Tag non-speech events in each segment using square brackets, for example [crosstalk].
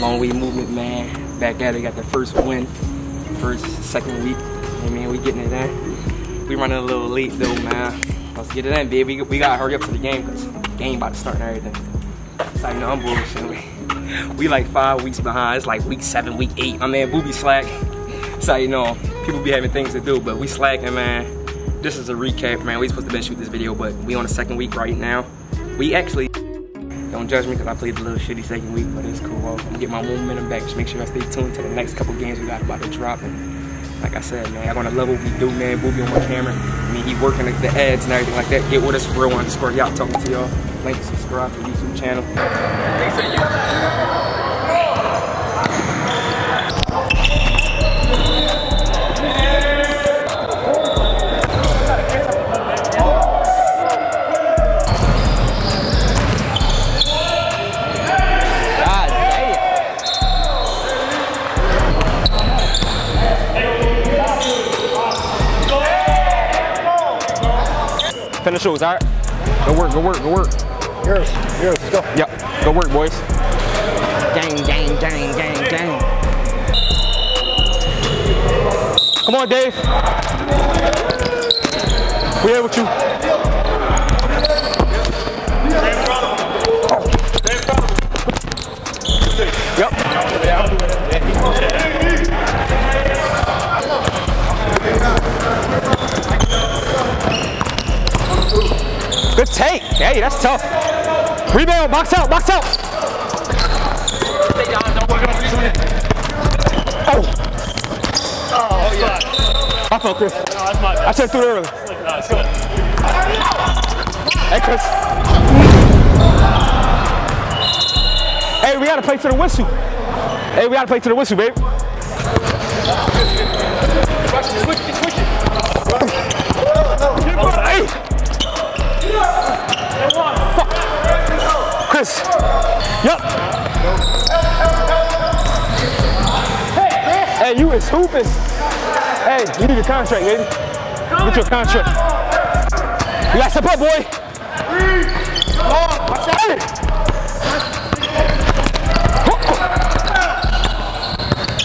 Long way movement, man. Back at it, got the first win, first, second week. I mean, we getting it in. We running a little late though, man. Let's get it in, baby. We, we gotta hurry up for the game because game about to start and everything. It's like, no, I'm bullshit. We like five weeks behind. It's like week seven, week eight. My man Boobie slack. So you know, people be having things to do, but we slacking, man. This is a recap, man. We supposed to be shoot this video, but we on the second week right now. We actually judge me because I played a little shitty second week, but it's cool. I'm get my momentum back. Just make sure I stay tuned to the next couple games we got about to drop. And like I said, man, I'm gonna love what we do, man. Boobie on my camera. I mean, he working at the ads and everything like that. Get with us, real underscore y'all talking to y'all. And subscribe to the YouTube channel. Finish shoes, all right? Go work, go work, go work. Yours, yours, let's go. Yep, go work, boys. Gang, gang, gang, gang, gang. Come on, Dave. We here with you. Yep. Hey, that's tough. Rebound, box out, box out. Oh. Oh, yeah. I felt Chris. My I said through early. Hey, Chris. Hey, we gotta play to the whistle. Hey, we gotta play to the whistle, babe. Chris. Yup. Hey, you is hooping. Hey, you need a contract, baby. Get your contract. You got step up, boy. Hey.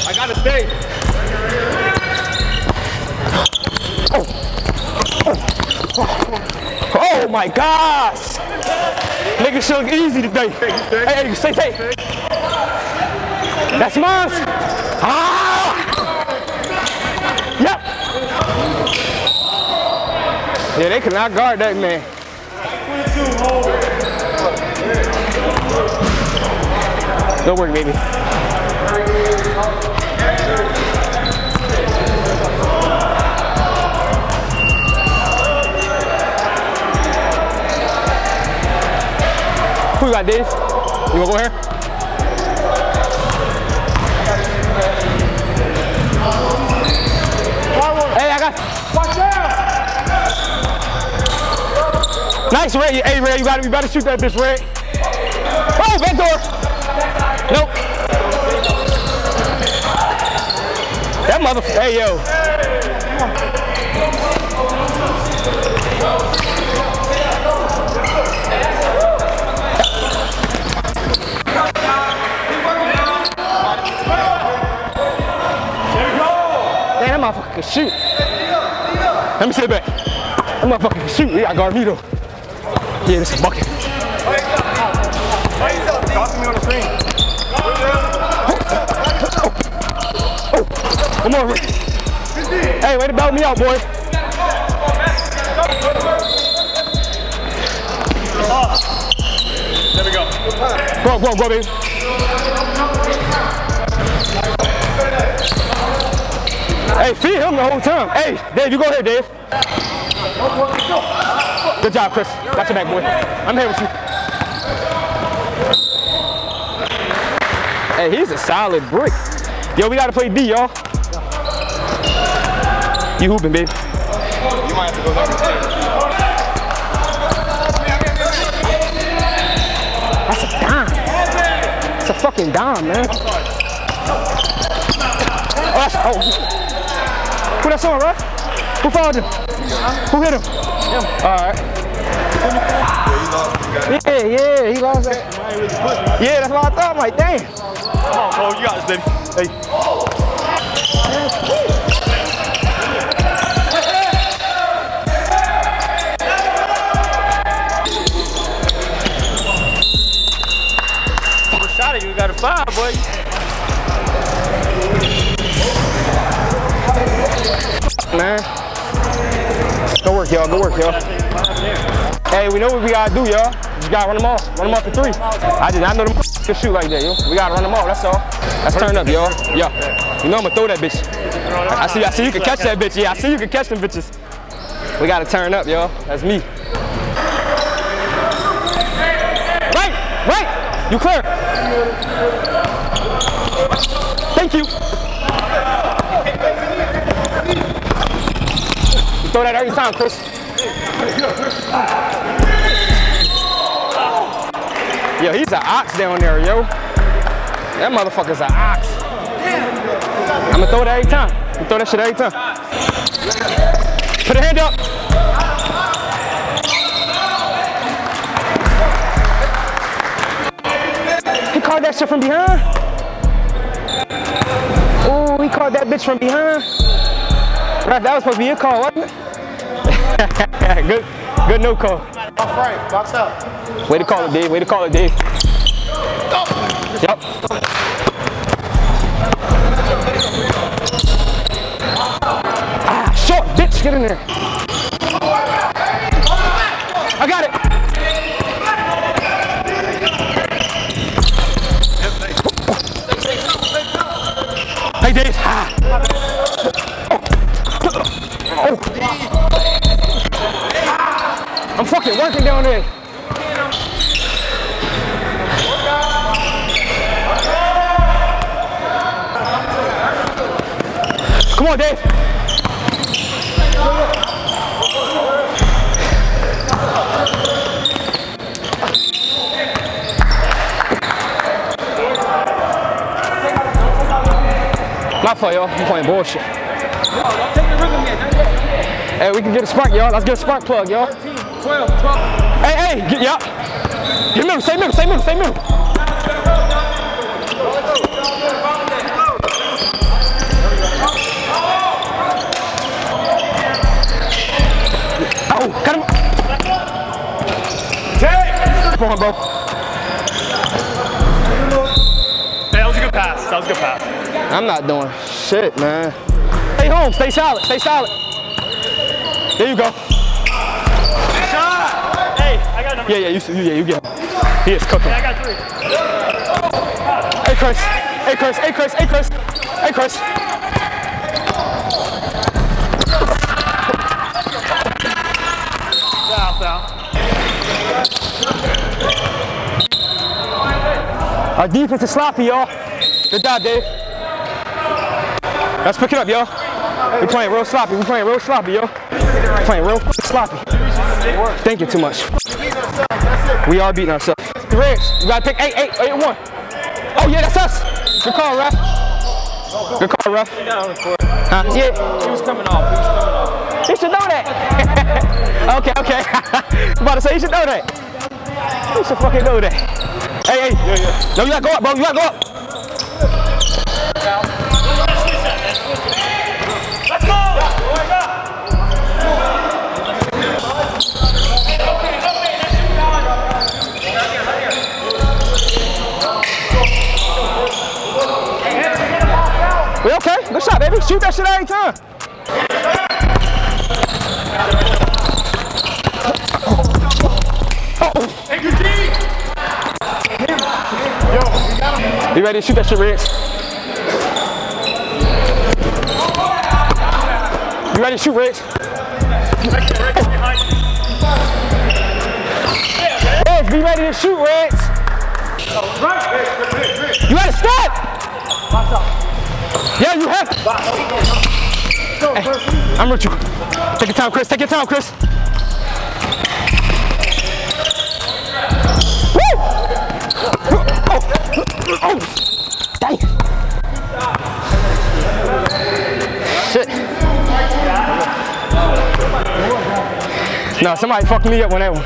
I gotta stay. Oh my gosh! Nigga look easy today. Hey, hey, stay safe. That's mine. Ah! Yep. Yeah, they cannot guard that man. Good work, baby. You got, Dave? You wanna go here? Hey, I got. Watch out! Nice, Ray. Hey, Ray, you got to You better shoot that bitch, Ray. Oh, back door. Nope. That motherfucker. Hey, yo. Motherfucker can shoot. Let me sit back. That motherfucker can shoot. He got guard me though. Yeah, this is a bucket. Screen. Come on, Rick. Hey, way to belt me out, boy. There we go. Go, go, go, baby. Hey, feed him the whole time. Hey, Dave, you go ahead, Dave. Good job, Chris. Got your back, boy. I'm here with you. Hey, he's a solid brick. Yo, we gotta play D, y'all. You hooping, baby. You might have to go there. That's a dime. That's a fucking dime, man. Oh, oh. Oh. Who that's on, right? Who fouled him? Who hit him? Him. All right. Yeah, yeah, he lost that. Yeah, that's what I thought. I'm like, damn. Cole, you got this, baby. Hey. Shot at you. You got a five, boy. Y'all. Go work, y'all. Hey, we know what we gotta do, y'all. Just gotta run them off. Run them off for three. I did not know them can shoot like that, yo. We gotta run them off. That's all. Let's turn up, y'all. Yeah. You know I'm gonna throw that bitch. I see. I see you can catch that bitch. Yeah, I see you can catch them bitches. We gotta turn up, y'all. That's me. Right, right. You clear. Thank you. Throw that every time, Chris. Yo, he's an ox down there, yo. That motherfucker's an ox. I'ma throw that every time. You throw that shit every time. Put a hand up. He caught that shit from behind. Oh, he caught that bitch from behind. Ref, that was supposed to be your call, wasn't it? [laughs] good, good no call. Off right, box out. Way to call it, Dave. Way to call it, Dave. Yep. Ah, short, bitch, get in there. I got it. I'm fucking working down there. Come on, Dave. My fault, y'all. I'm playing bullshit. Hey, we can get a spark, y'all. Let's get a spark plug, y'all. 12, 12. Hey, hey, get, y'all. Get middle, stay middle, stay middle, stay middle. Oh, cut him. Come on, bro. Hey, that was a good pass. That was a good pass. I'm not doing shit, man. Stay home, stay solid, stay solid. There you go. Yeah, yeah, you, you, yeah, you get him. He is cooking. Yeah, I got three. Hey, Chris. Hey, Chris. Hey, Chris. Hey, Chris. Hey, Chris. Foul, foul. Our defense is sloppy, y'all. Good job, Dave. Let's pick it up, y'all. We're playing real sloppy. We're playing real sloppy, yo. We're playing real sloppy. Thank you too much. We are beating ourselves. The Reds, you gotta pick eight, eight, eight, one. Oh yeah, that's us. Good call, ref. Good call, ref. Huh? Yeah. He was coming off. He was coming off. You should know that. [laughs] okay, okay. I'm [laughs] about to say you should know that. You should fucking know that. Hey, hey. No, you gotta go up, bro. You gotta go up. We okay? Good shot, baby. Shoot that shit every time. You ready to shoot that shit, Riggs? You ready to shoot, Riggs? Riggs, be ready to shoot, Riggs. You gotta step. Yeah, you have. Hey, I'm with you. Take your time, Chris. Take your time, Chris. Woo! Oh, dang. Shit. No, somebody fucked me up on that one.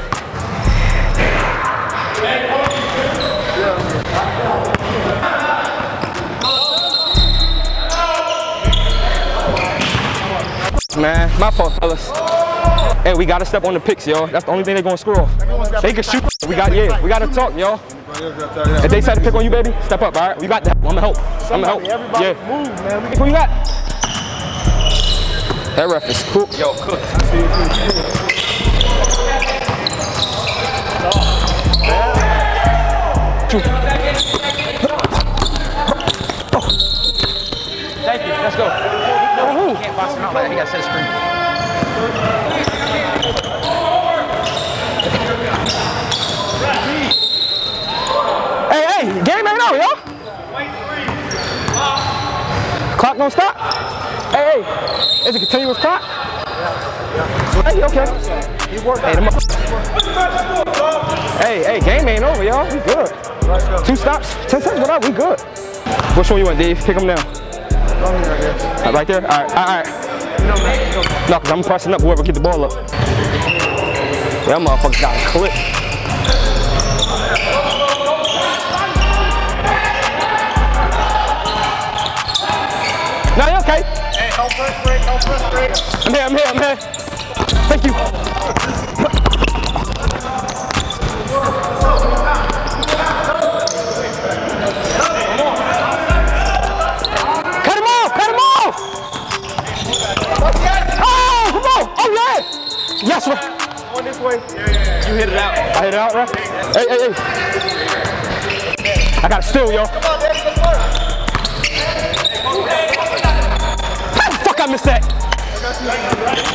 Man. My fault, fellas. Hey, we gotta step on the picks, yo. That's the only thing they're gonna score off. They can shoot. We got, yeah, we gotta talk, yo. If they try to pick on you, baby, step up, all right? We got that. I'm gonna help. I'm gonna help. Everybody Yeah. move, man. We Who you got? That ref is cool. Yo, cook. Thank you. Let's go. Box him out. He got set screen. Hey, hey, game ain't over, yo. Clock don't stop. Hey, hey, is it continuous clock? Hey, okay. Hey, them hey, hey, game ain't over, y'all. We good. Two stops, ten seconds, whatever. We good. Which one you want, Dave? Kick him down. Right there. All right, all right. No, cause I'm pressing up whoever get the ball up. Yeah, that motherfucker got a clip. No, you okay? Hey, help us break, help us break. I'm here, I'm here, I'm here. Thank you. Yes, sir. On this way. You hit it out. I hit it out, right? Hey, hey, hey. I got to steal, yo. Come on, Daddy, let's work. How the fuck I missed that?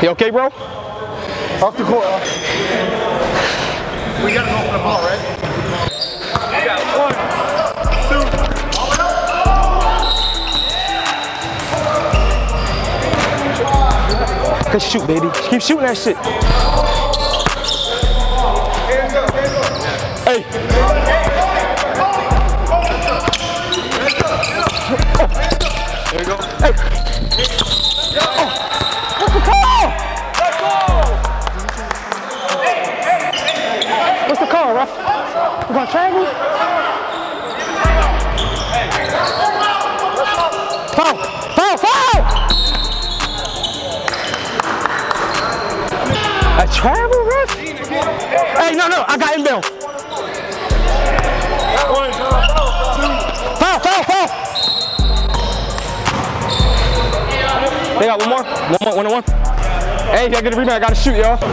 You okay, bro? Off the court. We gotta go for the ball, right? Good shoot, baby. Keep shooting that shit. Got. Foul, foul, foul. They got one more, one more, one on one. Hey, if y'all get a rebound, I gotta shoot, y'all. Give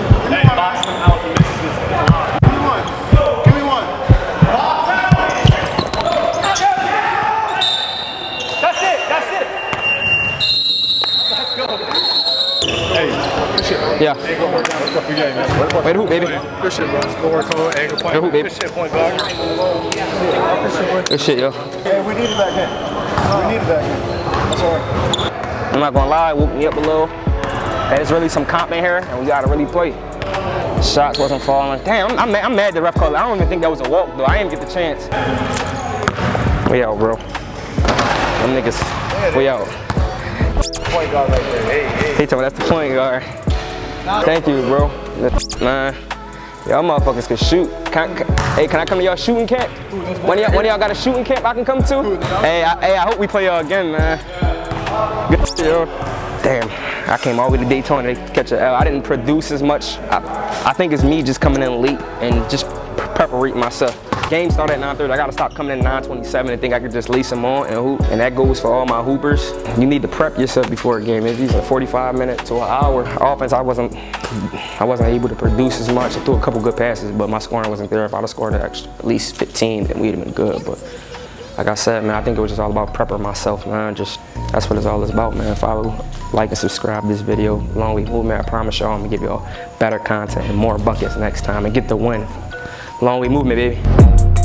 me one. Give me one. That's it. That's it. Yeah. Way to hoop, baby. Good shit, bro. Go work hoop, baby. shit. Good yo. Hey, we needed that game. We needed that game. That's all. I'm not gonna lie, woke me up a little. There's really some comp in here, and we gotta really play. Shots wasn't falling. Damn, I'm, I'm, mad, I'm mad the ref called. it. I don't even think that was a walk, though. I didn't get the chance. We out, bro. Them niggas, we out. Point guard right there. Hey, hey. He told me that's the point guard. Thank you, bro. Man, y'all motherfuckers can shoot. Can, hey, can I come to y'all shooting camp? When y'all, when y'all got a shooting camp I can come to? Hey, I, hey, I hope we play y'all again, man. Good yo. Damn, I came all the way to Daytona to catch a L. I didn't produce as much. I, I think it's me just coming in late and just pre- preparing myself. Game started at 9:30. I gotta stop coming in 9:27 and think I could just lace them on and hoop. And that goes for all my hoopers. You need to prep yourself before a game. If these are 45 minutes to an hour offense, I wasn't, I wasn't able to produce as much. I threw a couple good passes, but my scoring wasn't there. If I'd have scored extra, at least 15, then we'd have been good. But like I said, man, I think it was just all about prepping myself, man. Just that's what it's all about, man. Follow, like, and subscribe this video. Long Week Movement. I promise y'all, I'm gonna give y'all better content and more buckets next time and get the win. Long Week Movement, baby.